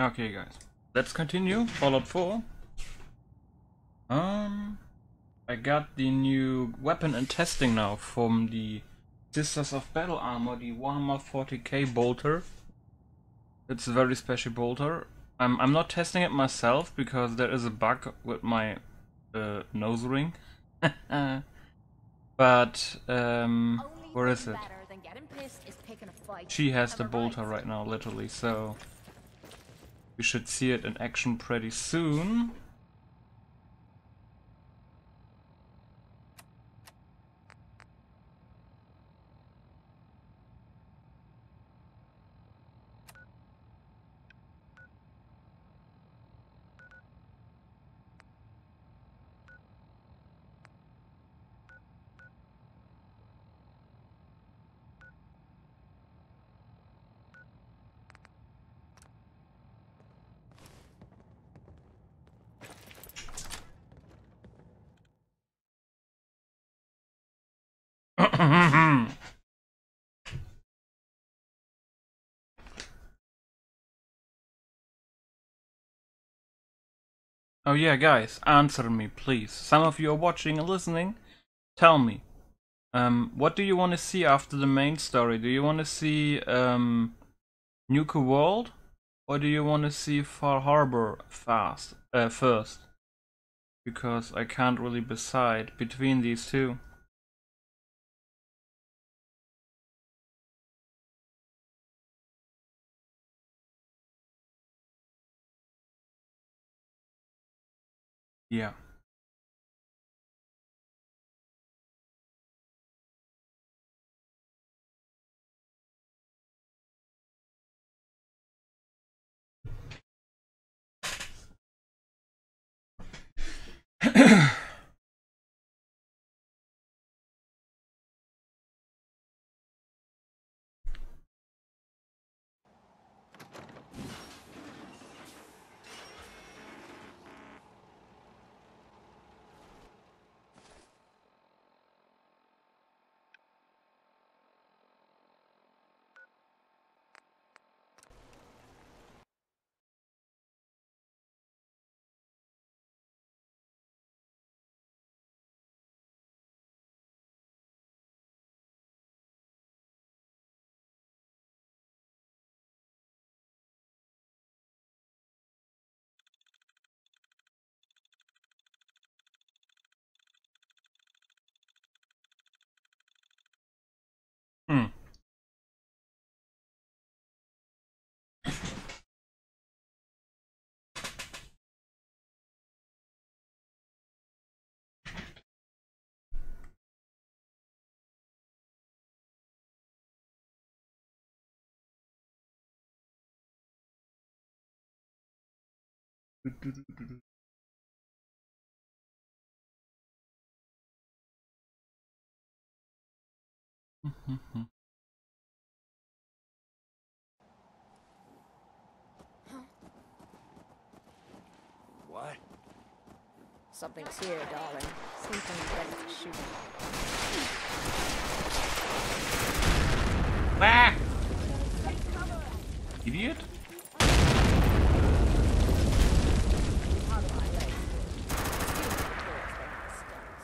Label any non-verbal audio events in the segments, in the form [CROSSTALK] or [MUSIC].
Okay, guys, let's continue. Fallout 4. Um, I got the new weapon and testing now from the Sisters of Battle Armor, the Warhammer 40k bolter. It's a very special bolter. I'm I'm not testing it myself because there is a bug with my uh, nose ring. [LAUGHS] but um, where is it? She has the bolter right now, literally. So we should see it in action pretty soon. Oh yeah, guys, answer me, please. Some of you are watching and listening. Tell me, um, what do you want to see after the main story? Do you want to see um, Nuka-World, or do you want to see Far Harbor fast uh, first? Because I can't really decide between these two. Yeah. [CLEARS THROAT] Hmm. What? Something's here, darling. Something ready to shoot. Ah! Idiot? Out of my way. Excuse the tourists, they have stunts.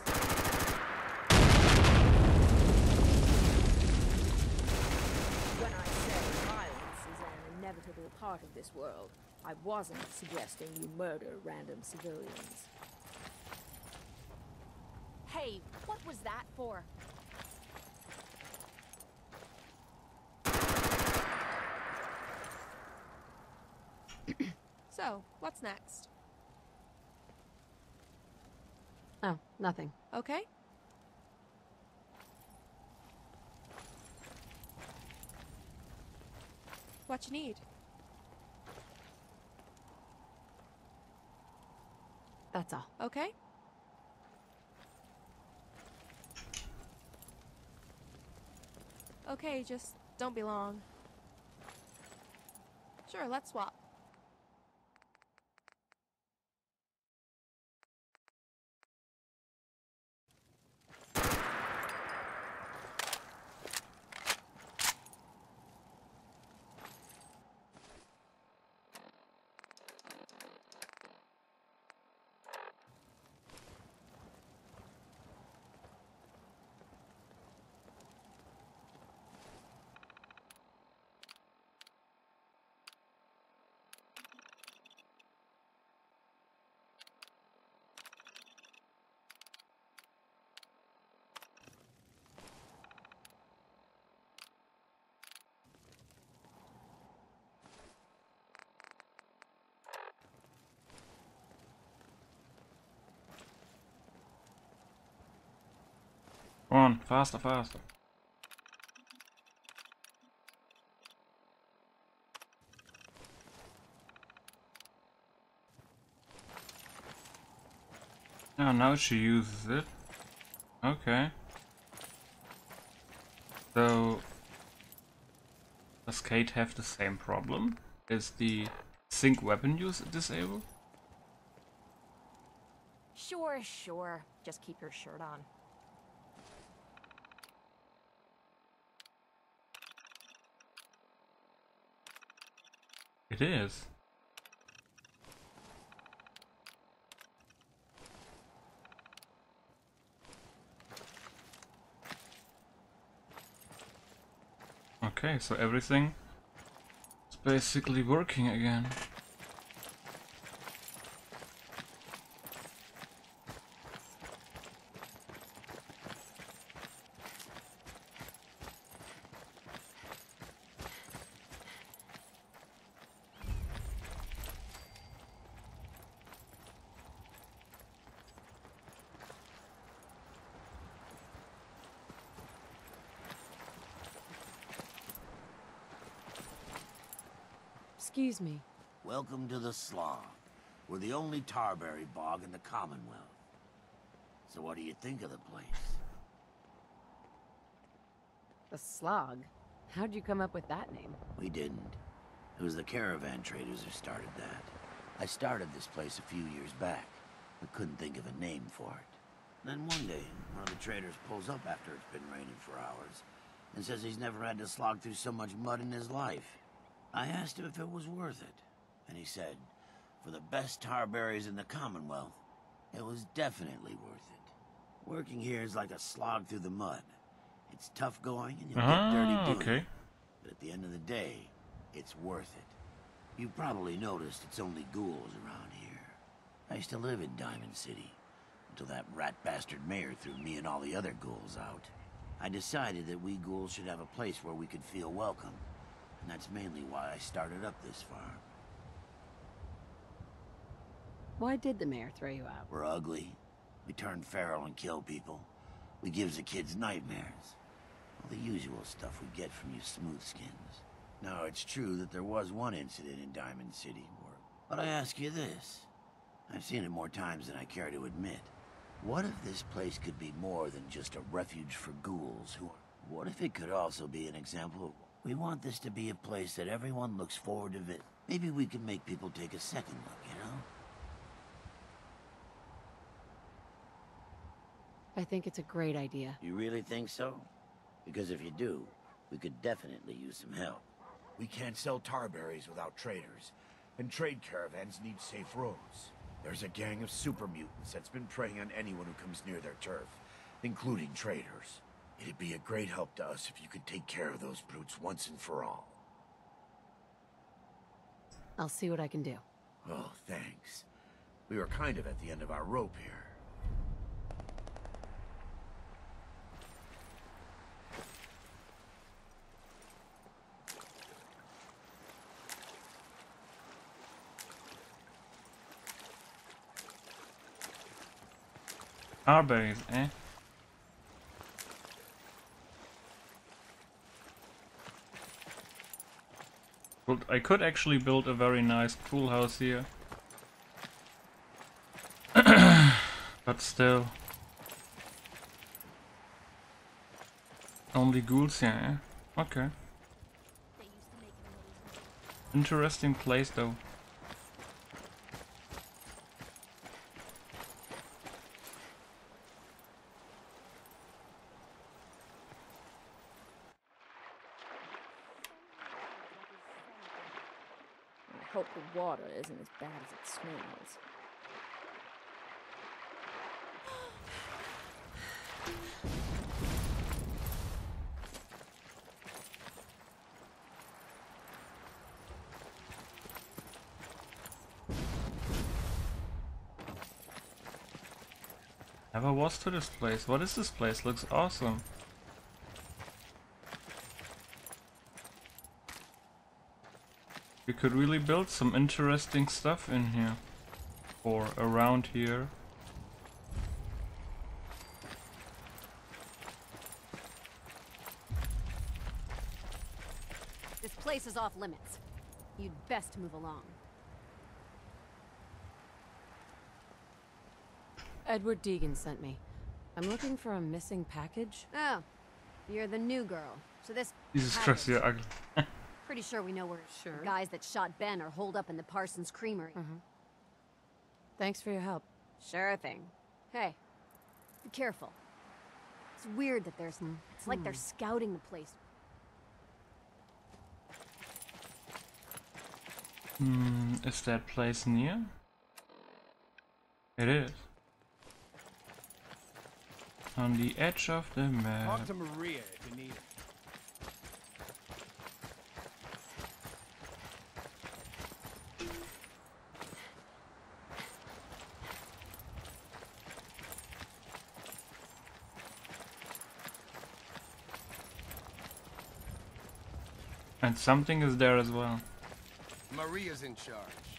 When I say violence is an inevitable part of this world, I wasn't suggesting you murder random civilians. Hey, what was that for? [COUGHS] So, what's next? Oh, nothing. Okay? What you need? That's all. Okay? Okay, just don't be long. Sure, let's swap. Come on, faster, faster. Oh, now she uses it. Okay. So, does Cait have the same problem? Is the sync weapon use disabled? Sure, sure. Just keep your shirt on. It is. Okay, so everything is basically working again. Excuse me. Welcome to the Slog. We're the only Tarberry bog in the Commonwealth. So what do you think of the place? The Slog. How'd you come up with that name? We didn't. It was the caravan traders who started that. I started this place a few years back, but couldn't think of a name for it. Then one day, one of the traders pulls up after it's been raining for hours and says he's never had to slog through so much mud in his life. I asked him if it was worth it, and he said, for the best tarberries in the Commonwealth, it was definitely worth it. Working here is like a slog through the mud. It's tough going and you'll get dirty Ah, doing okay. it. But at the end of the day, it's worth it. You probably noticed it's only ghouls around here. I used to live in Diamond City until that rat bastard mayor threw me and all the other ghouls out. I decided that we ghouls should have a place where we could feel welcome. And that's mainly why I started up this farm. Why did the mayor throw you out? We're ugly. We turn feral and kill people. We gives the kids nightmares. All the usual stuff we get from you smoothskins. Now, it's true that there was one incident in Diamond City. But I ask you this. I've seen it more times than I care to admit. What if this place could be more than just a refuge for ghouls who... What if it could also be an example of... We want this to be a place that everyone looks forward to visit. Maybe we can make people take a second look, you know? I think it's a great idea. You really think so? Because if you do, we could definitely use some help. We can't sell tarberries without traders, and trade caravans need safe roads. There's a gang of super mutants that's been preying on anyone who comes near their turf, including traders. It'd be a great help to us if you could take care of those brutes once and for all. I'll see what I can do. Oh, thanks. We were kind of at the end of our rope here. Arberies, eh? I could actually build a very nice pool house here. [CLEARS THROAT] but still. Only ghouls here, eh? Okay. Interesting place though. I hope the water isn't as bad as it smells. Never was to this place. What is this place? Looks awesome. We could really build some interesting stuff in here. Or around here. This place is off limits. You'd best move along. Edward Deegan sent me. I'm looking for a missing package. Oh, you're the new girl. So this. Jesus Christ, ugly. [LAUGHS] Pretty sure we know where Sure. the guys that shot Ben are holed up in the Parsons Creamery. Thanks for your help. Sure thing. Hey, be careful. It's weird that there's. It's like they're scouting the place. Hmm, is that place near? It is. On the edge of the map. Talk to Maria if you need it. And something is there as well. Maria's in charge.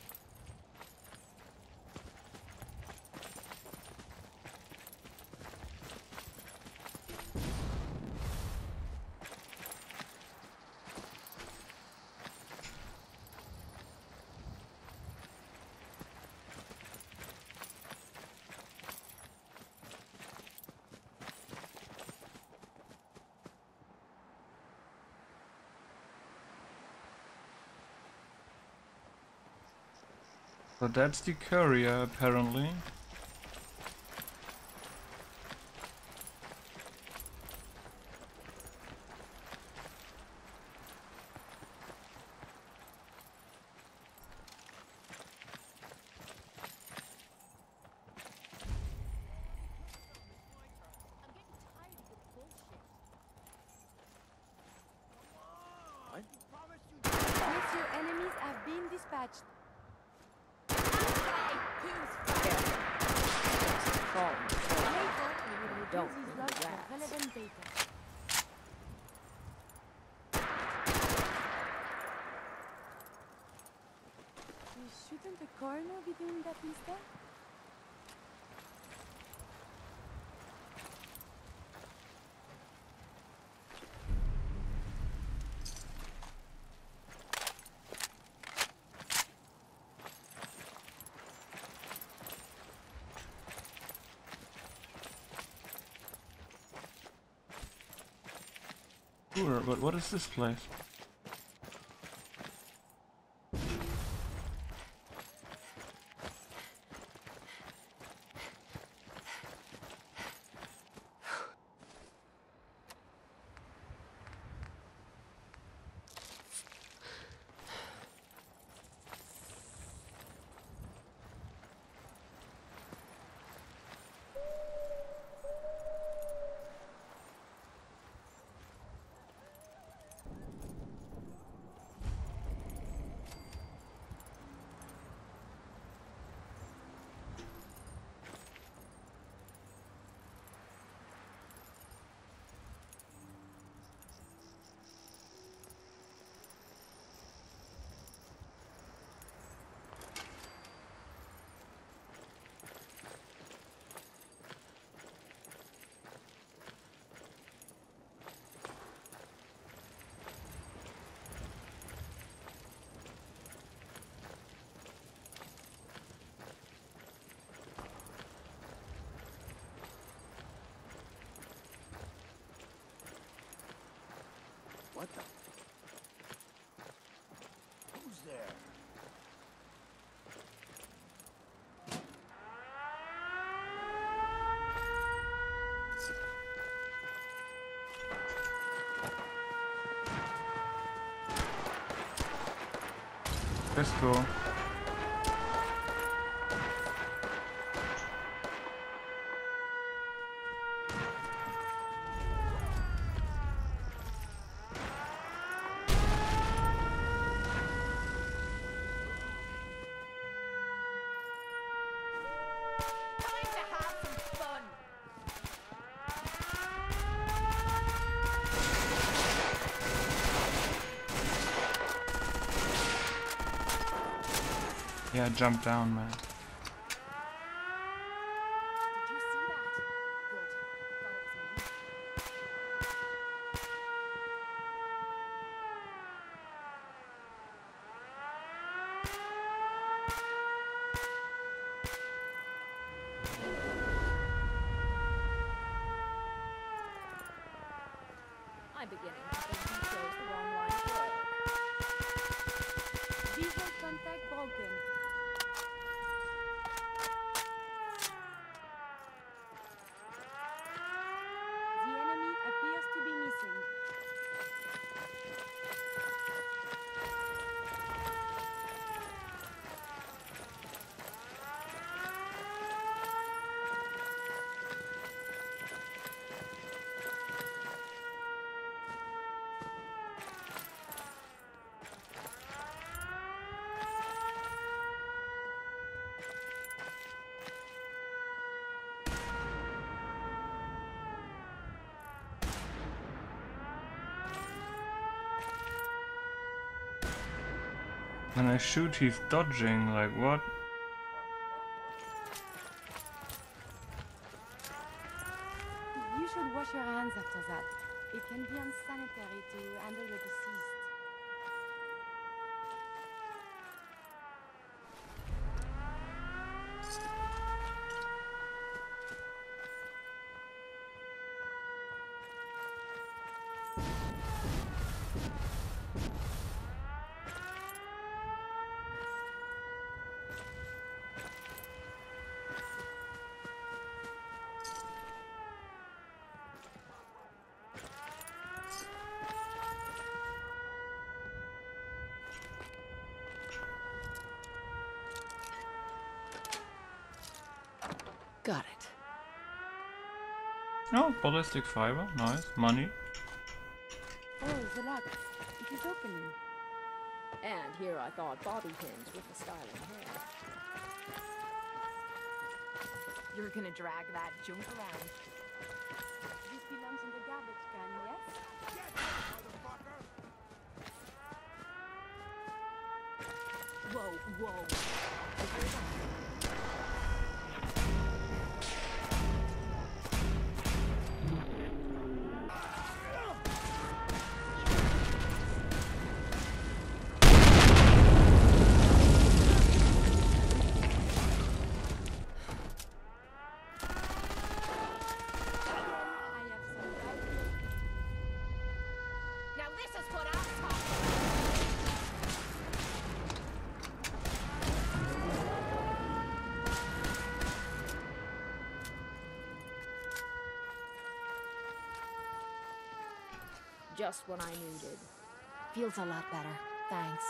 So that's the courier apparently. Dispatched. Don't Use these need logs for rats. relevant Shouldn't the coroner be doing that instead? Sure, but what is this place? What the? Who's there? That's Yeah, jump down, man. Did you see that? Good. Thought it was me. When I shoot, he's dodging. Like what? You should wash your hands after that. It can be unsanitary to handle the deceased. Got it. Oh, ballistic fiber. Nice. Money. Oh, the lock. It is opening. And here I thought bobby pins with the styling hair. You're gonna drag that junk around. This belongs in the garbage can, yes? Whoa, whoa. Just what I needed. Feels a lot better. Thanks.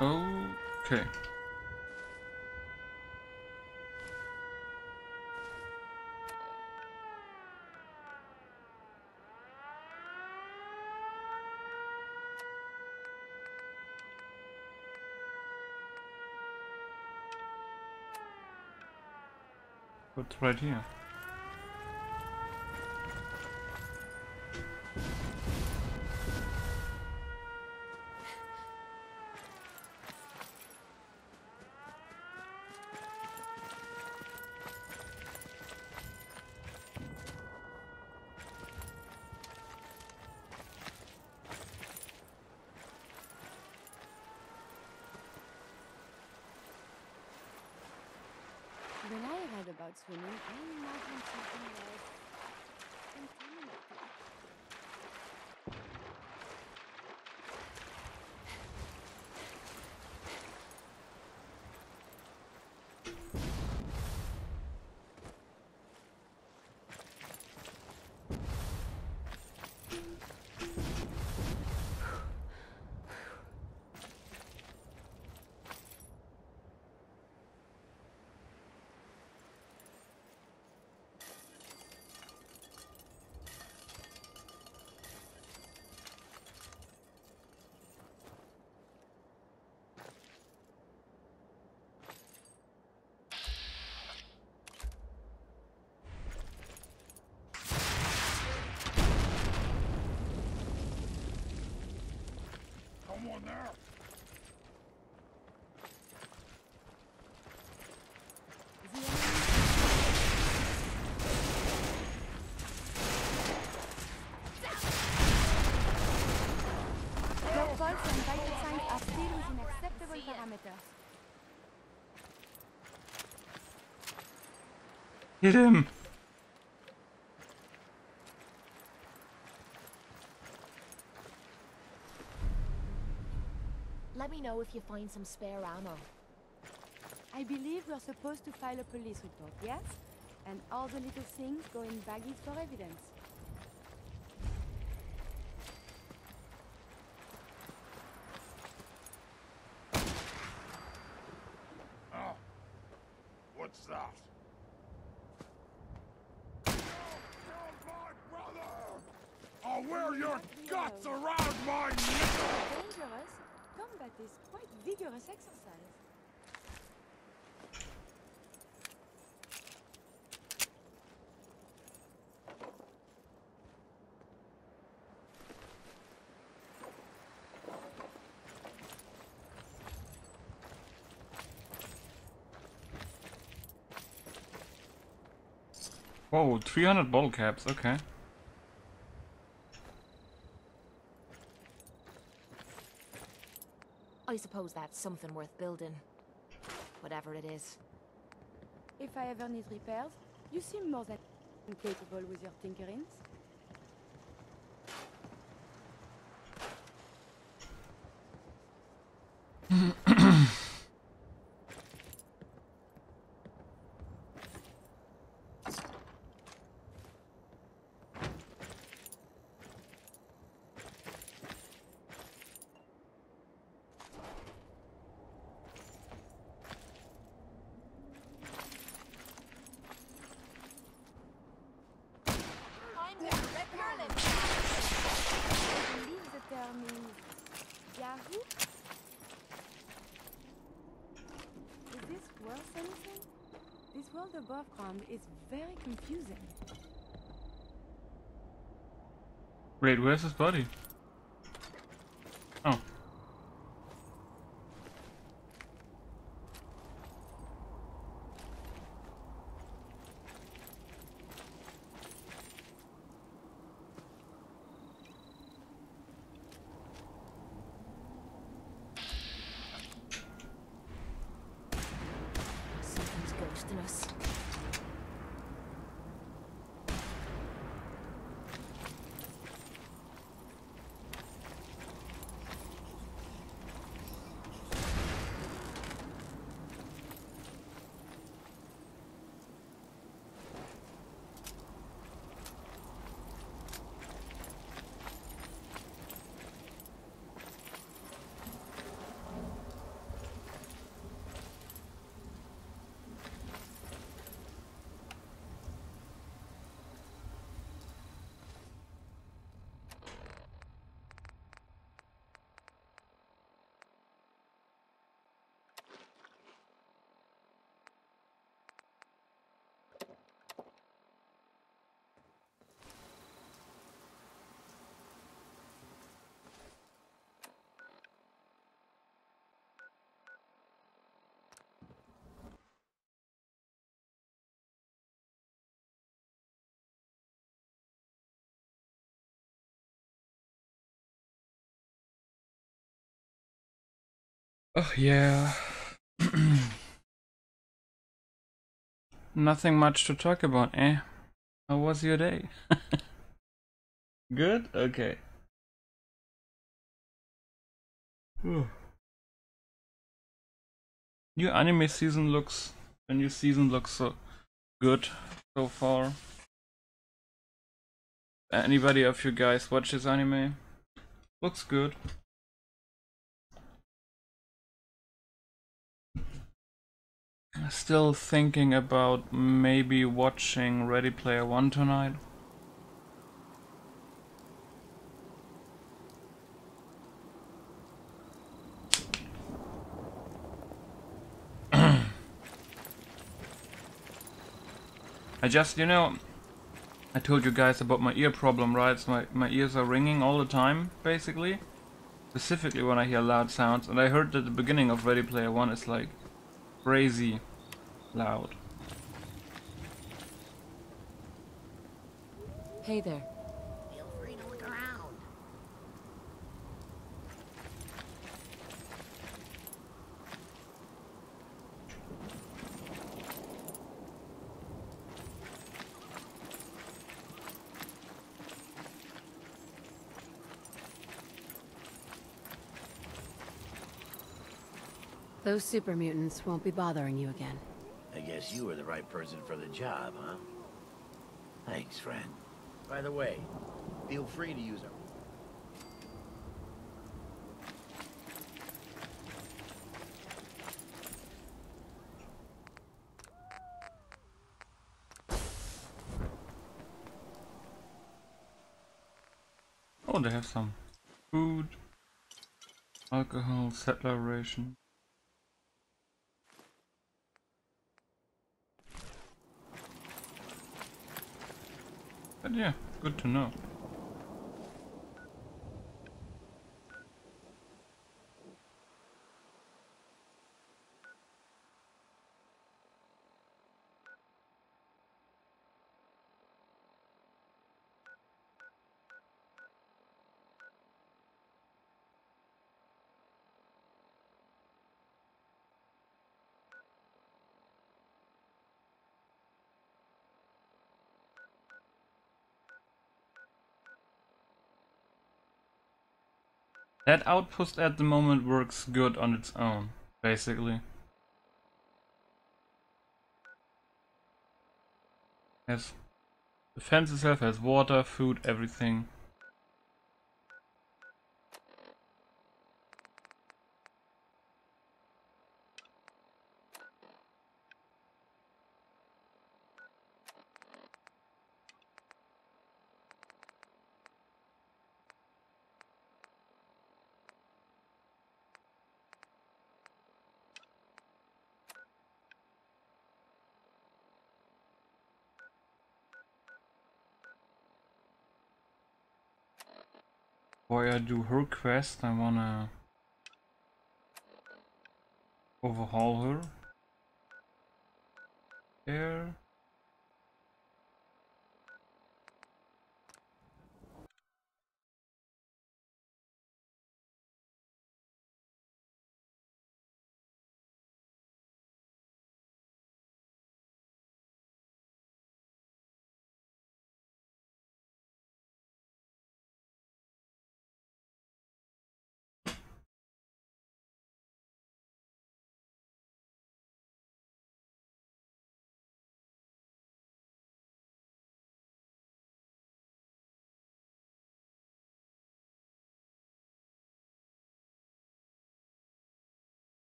Okay. What's right here? When I read about swimming, I imagined something like contaminated. Someone there! Your pulse and vital signs are still within acceptable parameters. Hit him! Let me know if you find some spare ammo. I believe we're supposed to file a police report, yes? And all the little things go in baggies for evidence. Oh, what's that? I'll oh, wear your guts around my neck! Dangerous. Combat is quite vigorous exercise. Whoa, 300 bottle caps, okay. Suppose that's something worth building. Whatever it is. If I ever need repairs, you seem more than capable with your tinkerings. Time to rip your lips. I believe the term is Yahoo? Is this worth anything? This world above ground is very confusing. Wait, where's his body? Oh. Something's ghosting us. Oh, yeah. [CLEARS THROAT] Nothing much to talk about, eh? How was your day? [LAUGHS] Good? Okay. Whew. New anime season looks. The new season looks so good so far. Anybody of you guys watch this anime? Looks good. Still thinking about maybe watching Ready Player One tonight. [CLEARS THROAT] I just, you know, I told you guys about my ear problem, right? So my, my ears are ringing all the time, basically. Specifically when I hear loud sounds. And I heard that the beginning of Ready Player One is like crazy loud. Hey there. Feel free to look around. Those super mutants won't be bothering you again. I guess you were the right person for the job, huh? Thanks, friend. By the way, feel free to use our Oh, they have some food, alcohol, settler ration. But yeah, good to know. That outpost at the moment works good on its own, basically. Has the fence itself has water, food, everything. Do her quest, I wanna overhaul her. There.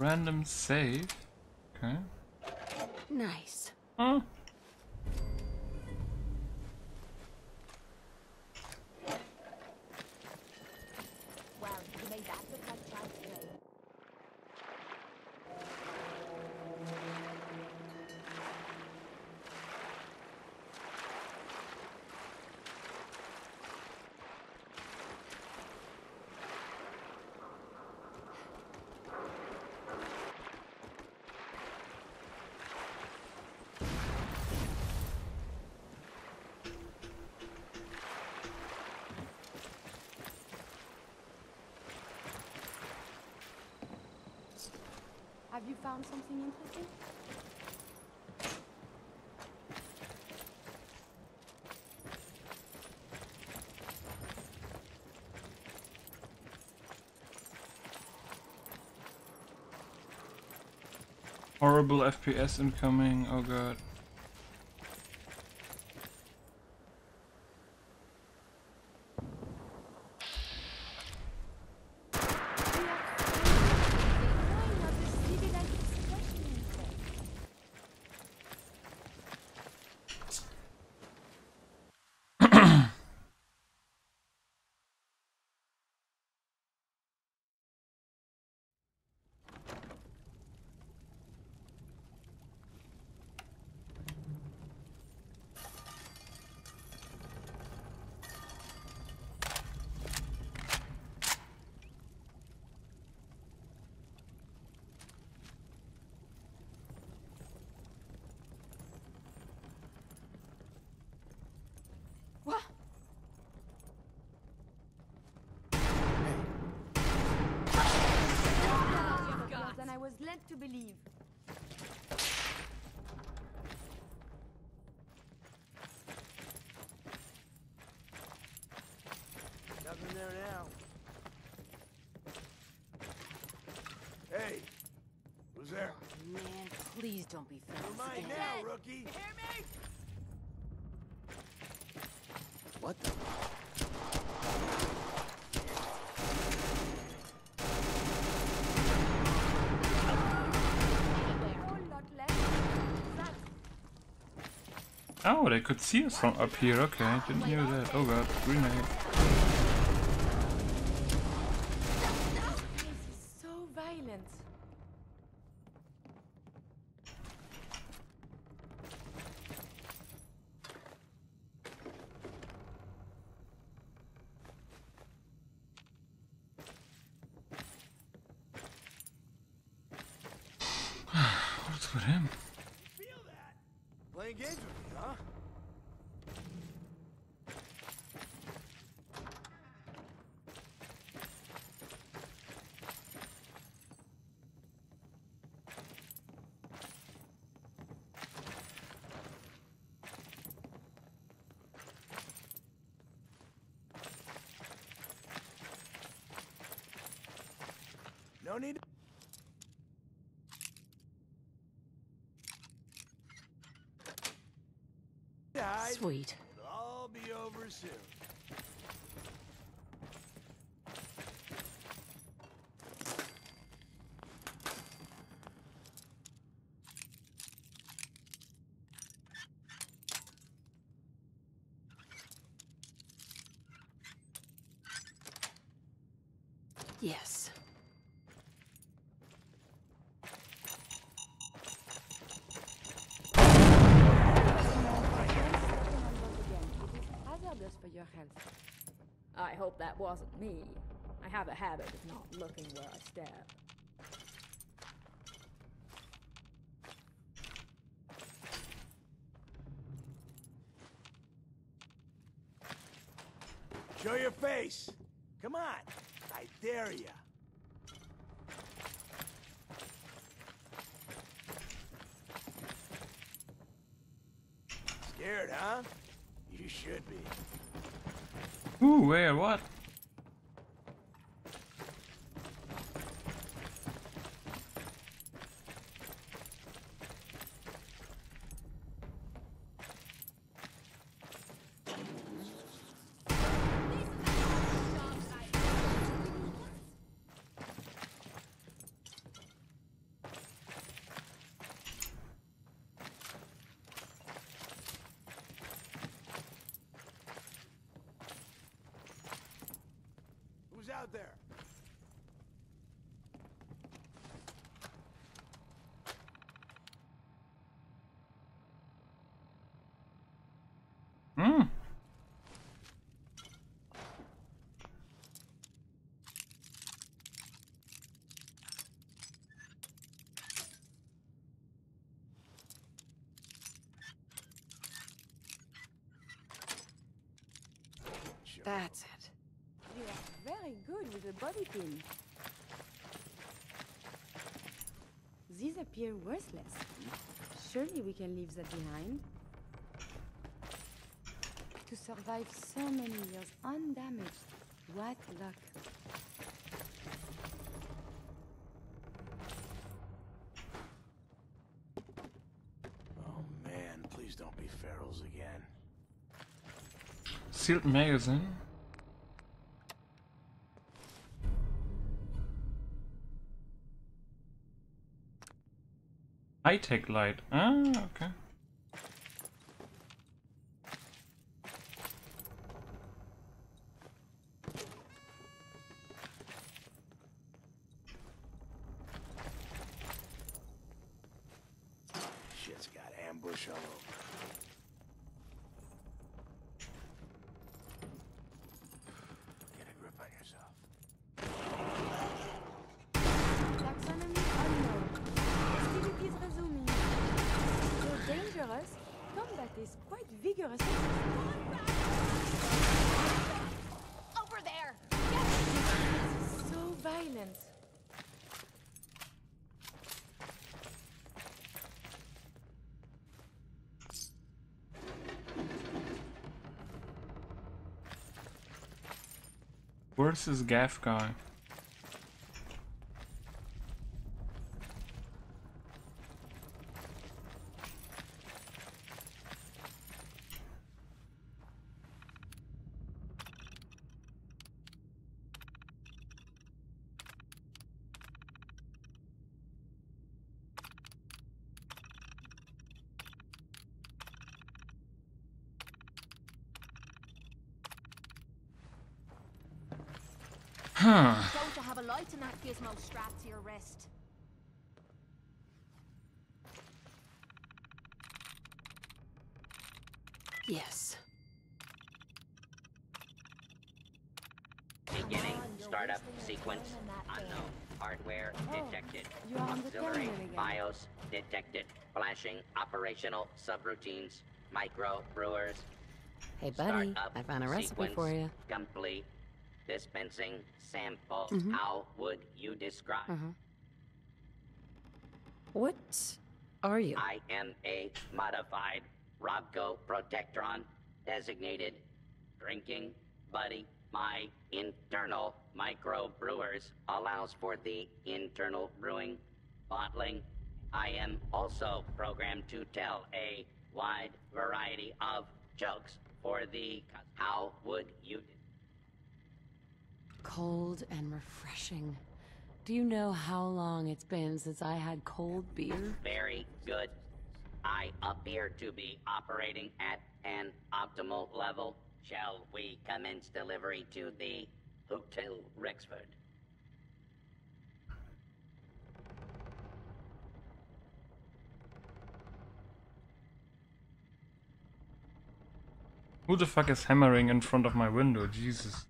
Random save. Okay. Nice. Huh? Have you found something interesting? Horrible FPS incoming. Oh god. Was led to believe. Nothing there now. Hey, who's there? Man, please don't be You're fast mine again. now, rookie. What the? Oh, they could see us from up here. Okay, didn't hear that. Oh god, grenade. So [SIGHS] violent. What's with him? Playing games with me, huh? Sweet. It'll all be over soon. Yes. Hope that wasn't me. I have a habit of not looking where I step. Show your face. Come on. I dare ya. Scared, huh? You should be. Ooh, where? What? Who's out there? Hmm. That's it. You are very good with a body pin. These appear worthless. Surely we can leave that behind. To survive so many years undamaged. What luck. Oh man, please don't be ferals again. Sealed magazine. High tech light. Ah, okay. Shit's got ambush all over. Get a grip on yourself. Taxonomy unknown. Hostilities resuming. Though dangerous, combat is quite vigorous. Over there! So violent. Where's this gaff guy? Huh. Don't you have a light in that gizmo strapped to your wrist? Yes. Beginning startup sequence unknown. Hardware detected. you are on the Auxiliary terminal again. BIOS detected. Flashing operational subroutines. Micro brewers. Hey, buddy, Startup I found a recipe for you. Complete. Dispensing sample. Mhm. How would you describe? Uh-huh. What are you? I am a modified Robco Protectron designated drinking buddy. My internal microbrewers allows for the internal brewing, bottling. I am also programmed to tell a wide variety of jokes for the. How would you? Cold and refreshing. Do you know how long it's been since I had cold beer? Very good. I appear to be operating at an optimal level. Shall we commence delivery to the Hotel Rexford? Who the fuck is hammering in front of my window? Jesus.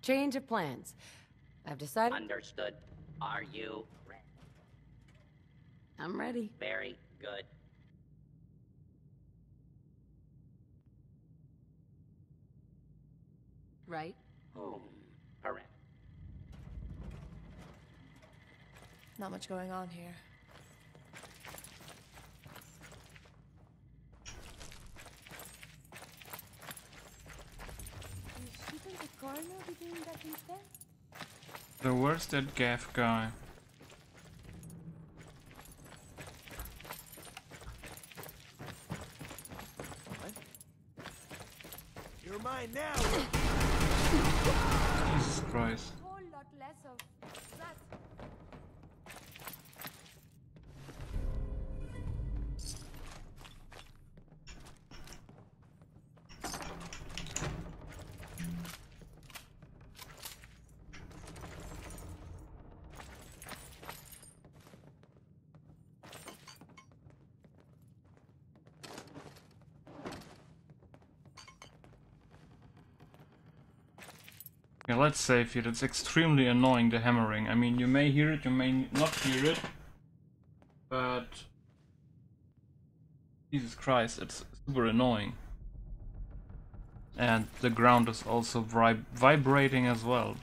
Change of plans. I've decided Understood. Are you ready? I'm ready. Very good. Right? Home. Correct. Not much going on here. Is she in the corner be doing that instead? So where's that gaff guy? You're mine now. Jesus Christ. Let's save here. It's extremely annoying, the hammering. I mean, you may hear it, you may not hear it. But... Jesus Christ, it's super annoying. And the ground is also vib vibrating as well.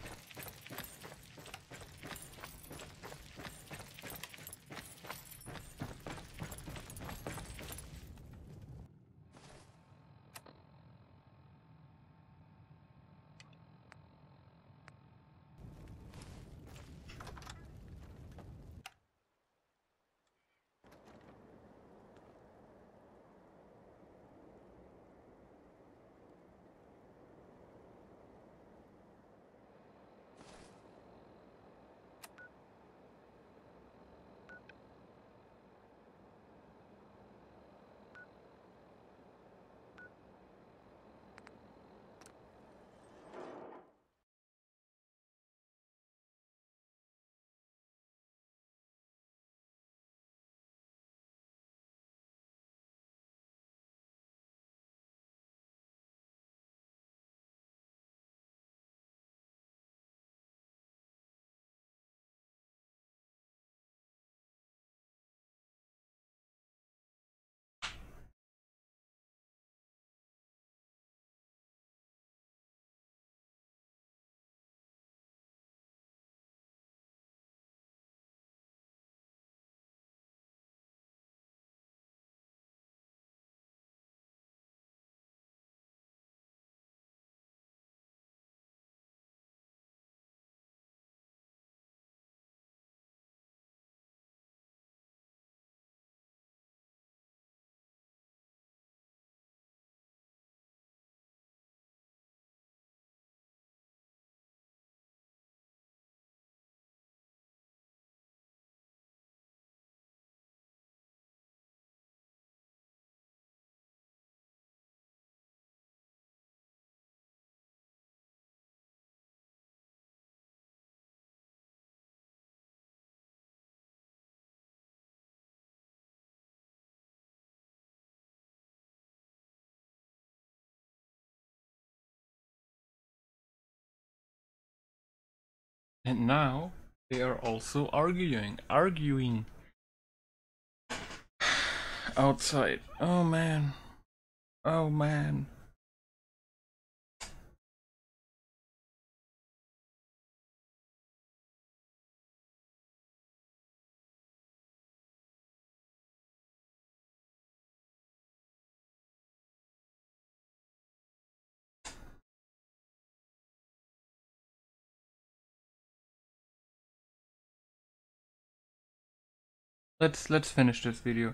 And now they are also arguing, arguing [SIGHS] outside. Oh man. Oh man. Let's let's finish this video.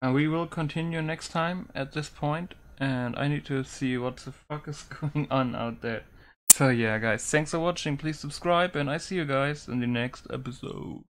And we will continue next time at this point and I need to see what the fuck is [LAUGHS] going on out there. So yeah guys thanks for watching. Please subscribe and I see you guys in the next episode